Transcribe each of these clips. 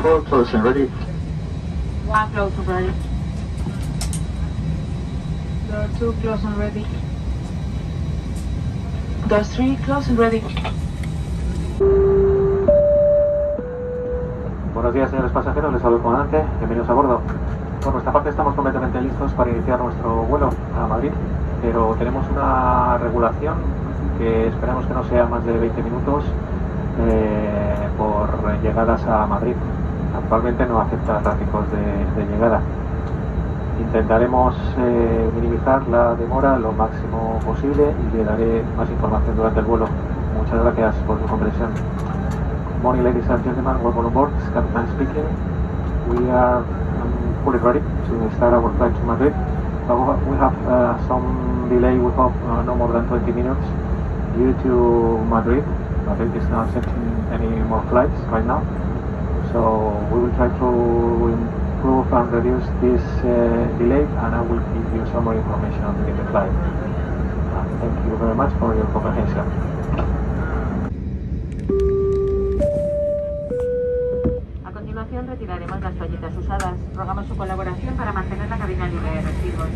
four, close and ready. One close and ready. Door two close and ready. Door three close and ready. Buenos días, señores pasajeros. Les saludo el comandante. Bienvenidos a bordo. Por nuestra parte, estamos completamente listos para iniciar nuestro vuelo a Madrid, pero tenemos una regulación que esperamos que no sea más de 20 minutos eh, por llegadas a Madrid. Actualmente no acepta tráficos de, de llegada. Intentaremos eh, minimizar la demora lo máximo posible y le daré más información durante el vuelo. Muchas gracias por su comprensión. Morning, ladies and gentlemen. Welcome on board. Captain speaking. We are um, fully ready to start our flight to Madrid. Uh, we have uh, some delay. We hope uh, no more than 20 minutes due to Madrid. Madrid is not accepting any more flights right now. So we will try to improve and reduce this uh, delay, and I will give you some more information during the flight. Uh, thank you very much for your comprehension. A continuación retiraremos las toallitas usadas. Rogamos su colaboración para mantener la cabina libre de residuos.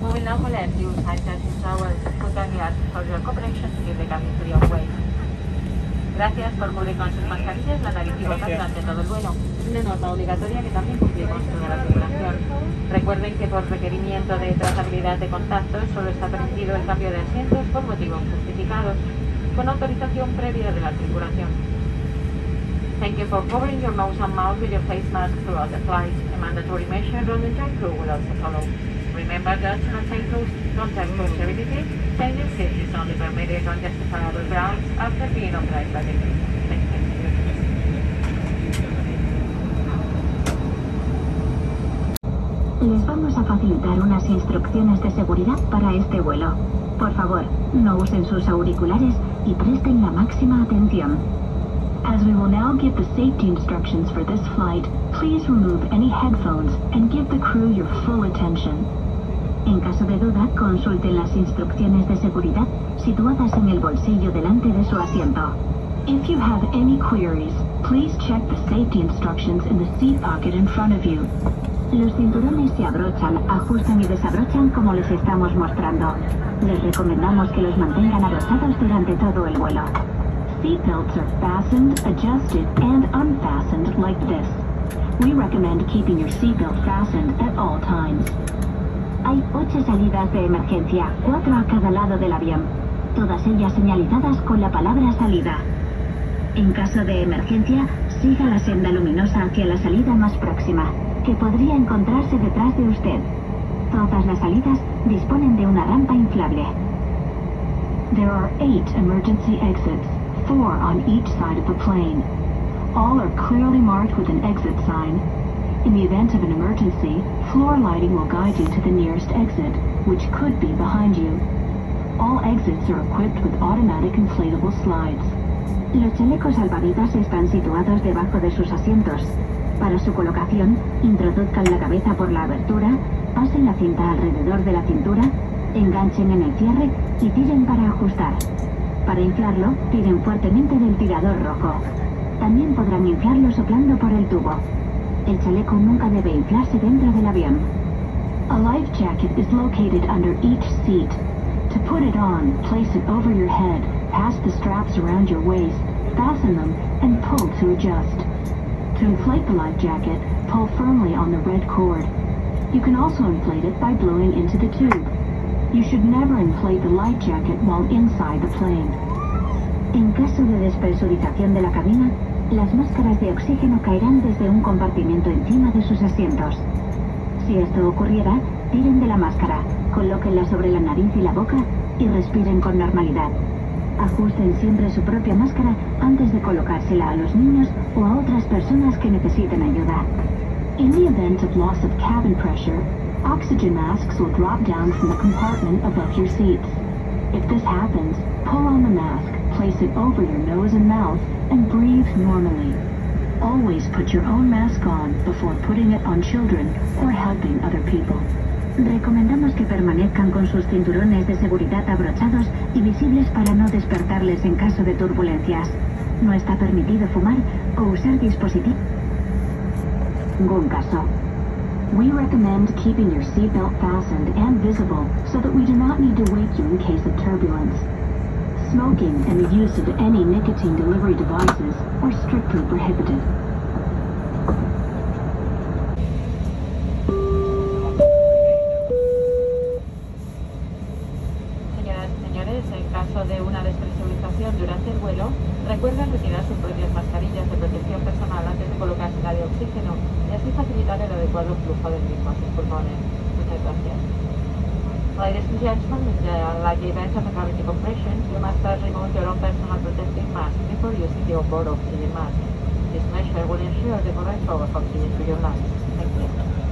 We will now collect used high-touch towels. We kindly ask for your cooperation to give the cabin free of waste. Gracias por cubrir con sus mascarillas la nariz y boca durante todo el vuelo. Una norma obligatoria que también cumplimos toda la tripulación. Recuerden que por requerimiento de trazabilidad de contactos solo está permitido el cambio de asientos por motivos justificados, con autorización previa de la tripulación. Thank you for covering your nose and mouth with your face mask throughout the flight. A mandatory measure on the entire crew will also follow. Remember. Les vamos a facilitar unas instrucciones de seguridad para este vuelo. Por favor, no usen sus auriculares y presten la máxima atención. As we will now give the safety instructions for this flight, please remove any headphones and give the crew your full attention. En caso de duda, consulten las instrucciones de seguridad situadas en el bolsillo delante de su asiento. If you have any queries, please check the safety instructions in the seat pocket in front of you. Los cinturones se abrochan, ajustan y desabrochan como les estamos mostrando. Les recomendamos que los mantengan abrochados durante todo el vuelo. Are fastened, adjusted, and unfastened like this. We recommend keeping your seatbelt fastened at all times. Hay ocho salidas de emergencia, cuatro a cada lado del avión, todas ellas señalizadas con la palabra salida. En caso de emergencia, siga la senda luminosa hacia la salida más próxima, que podría encontrarse detrás de usted. Todas las salidas disponen de una rampa inflable. There are eight emergency exits, four on each side of the plane. All are clearly marked with an exit sign. In the event of an emergency, floor lighting will guide you to the nearest exit, which could be behind you. All exits are equipped with automatic inflatable slides. Los chalecos salvavidas están situados debajo de sus asientos. Para su colocación, introduzcan la cabeza por la abertura, pasen la cinta alrededor de la cintura, enganchen en el cierre y tiren para ajustar. Para inflarlo, tiren fuertemente del tirador rojo. También podrán inflarlo soplando por el tubo. El chaleco nunca debe inflarse dentro del avión. A life jacket is located under each seat. To put it on, place it over your head, pass the straps around your waist, fasten them, and pull to adjust. To inflate the life jacket, pull firmly on the red cord. You can also inflate it by blowing into the tube. You should never inflate the life jacket while inside the plane. En caso de despresurización de la cabina, las máscaras de oxígeno caerán desde un compartimento encima de sus asientos. Si esto ocurriera, tiren de la máscara, colóquenla sobre la nariz y la boca y respiren con normalidad. Ajusten siempre su propia máscara antes de colocársela a los niños o a otras personas que necesiten ayuda. In the event of loss of cabin pressure, oxygen masks will drop down from the compartment above your seats. If this happens, pull on the mask, place it over your nose and mouth, and breathe normally. Always put your own mask on before putting it on children or helping other people. Recomendamos que permanezcan con sus cinturones de seguridad abrochados y visibles para no despertarles en caso de turbulencias. No está permitido fumar o usar dispositivos. ningún caso. We recommend keeping your seatbelt fastened and visible so that we do not need to wake you in case of turbulence. Smoking and the use of any nicotine delivery devices are strictly prohibited. Señoras y señores, en caso de una despresurización durante el vuelo, recuerden retirar sus propias mascarillas de protección personal antes de colocarse la de oxígeno y así facilitar el adecuado flujo del mismo a sus pulmones. Muchas gracias. Ladies and gentlemen, like the unlikely event of a cavity compression, you must first remove your own personal protective mask before using the onboard oxygen mask. This measure will ensure the correct flow of oxygen to your lungs. Thank you.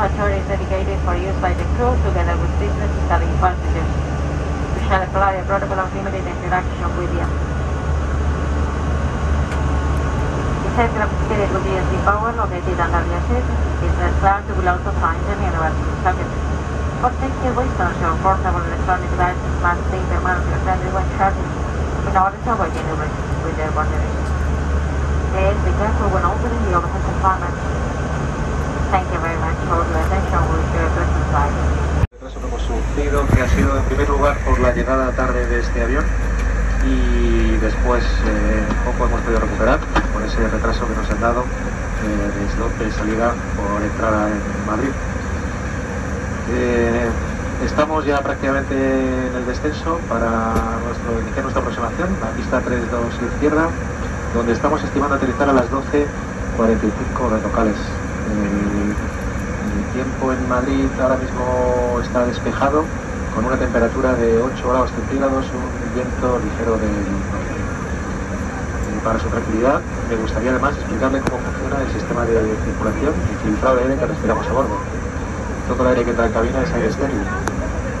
Most is dedicated for use by the crew together with business cabin passengers. We shall apply a protocol of limited interaction with you. The aircraft fitted with USB power located under your seat. Business class will also find any universal socket. For safety reasons, your portable electronic devices must stay permanently friendly when charging in order to avoid any risk with their batteries. Please be careful when opening the overhead compartment. Thank you very much flight. retraso que hemos sufrido, que ha sido en primer lugar por la llegada tarde de este avión y después eh, poco hemos podido recuperar por ese retraso que nos han dado eh, de salida por entrada en Madrid. Eh, estamos ya prácticamente en el descenso para nuestro, iniciar nuestra aproximación, la pista 3-2 izquierda, donde estamos estimando aterrizar a las 12.45 de locales. El, el tiempo en Madrid ahora mismo está despejado, con una temperatura de 8 grados centígrados, un viento ligero del norte. Para su tranquilidad, me gustaría además explicarle cómo funciona el sistema de circulación y filtrado de aire que respiramos a bordo. Todo el aire que entra en cabina es aire estéril.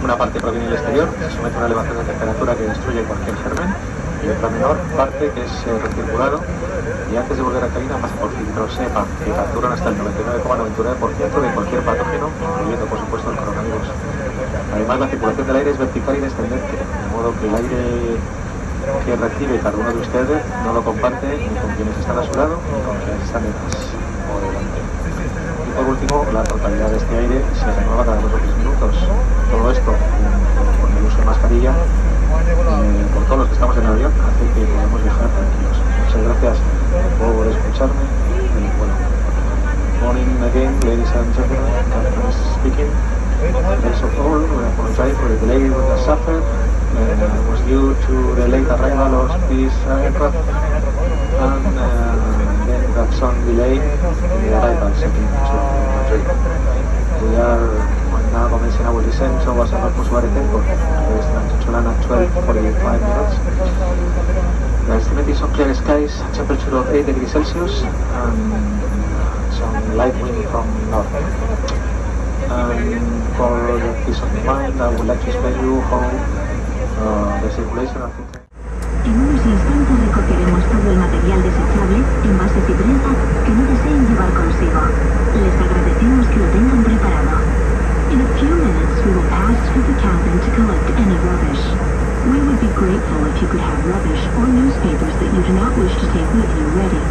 Una parte proviene del exterior, se somete a una elevación de temperatura que destruye cualquier germen, y otra menor parte que es eh, recirculado y antes de volver a cabina pasa por filtros SEPA que capturan hasta el 99,99% de cualquier patógeno, incluyendo por supuesto el coronavirus. Además la circulación del aire es vertical y descendente, de modo que el aire que recibe cada uno de ustedes no lo comparte ni con quienes están a su lado ni con quienes están detrás o delante. Y por último, la totalidad de este aire se renueva cada dos o tres minutos. Todo esto, con el uso de mascarilla, por todos los que estamos en avión, hace que podamos viajar tranquilos. Muchas gracias por escucharme. Y bueno, morning again, ladies and gentlemen, Captain speaking. First of all, we apologize for the delay we have suffered. Uh, was due to the late arrival of this aircraft and uh, then have some delay in the arrival setting to Madrid. We are now commencing our descent towards our Airport Airport. There is time to land at 12.45 minutes. The estimate is on clear skies, temperature of 8 degrees Celsius and some light wind from explain you uh, the the En todo el material desechable, envases y prensa que no deseen llevar consigo. Les agradecemos que lo tengan preparado. In a few minutes, we will pass through the cabin to collect any rubbish. We would be grateful if you could have rubbish or newspapers that you do not wish to take with you ready.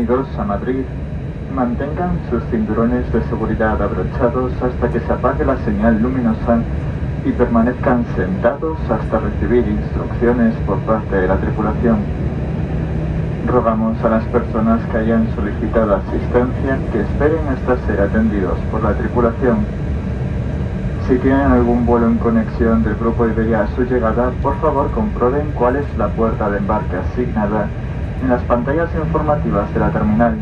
Bienvenidos a Madrid. Mantengan sus cinturones de seguridad abrochados hasta que se apague la señal luminosa y permanezcan sentados hasta recibir instrucciones por parte de la tripulación. Rogamos a las personas que hayan solicitado asistencia que esperen hasta ser atendidos por la tripulación. Si tienen algún vuelo en conexión del grupo Iberia a su llegada, por favor comprueben cuál es la puerta de embarque asignada en las pantallas informativas de la terminal.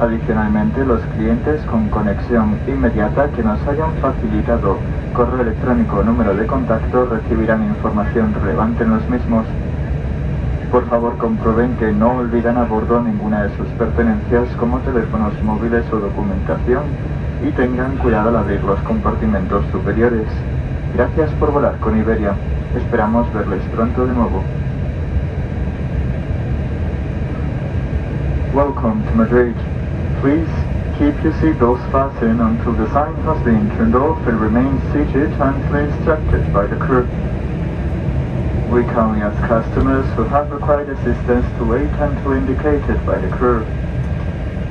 Adicionalmente, los clientes con conexión inmediata que nos hayan facilitado correo electrónico o número de contacto recibirán información relevante en los mismos. Por favor, comprueben que no olvidan a bordo ninguna de sus pertenencias como teléfonos móviles o documentación y tengan cuidado al abrir los compartimentos superiores. Gracias por volar con Iberia. Esperamos verles pronto de nuevo. Welcome to Madrid. Please keep your seatbelts fastened until the sign has been turned off and remain seated until instructed by the crew. We kindly ask customers who have required assistance to wait until indicated by the crew.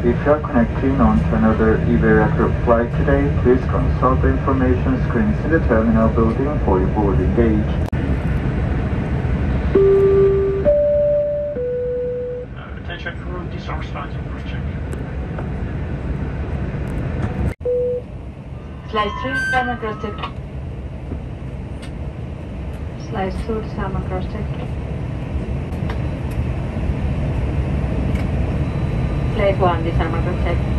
If you are connecting onto another Iberia Group flight today, please consult the information screens in the terminal building for your boarding gate. Slice through some across deck. Slice through some across deck. Flag 1, disarm across deck.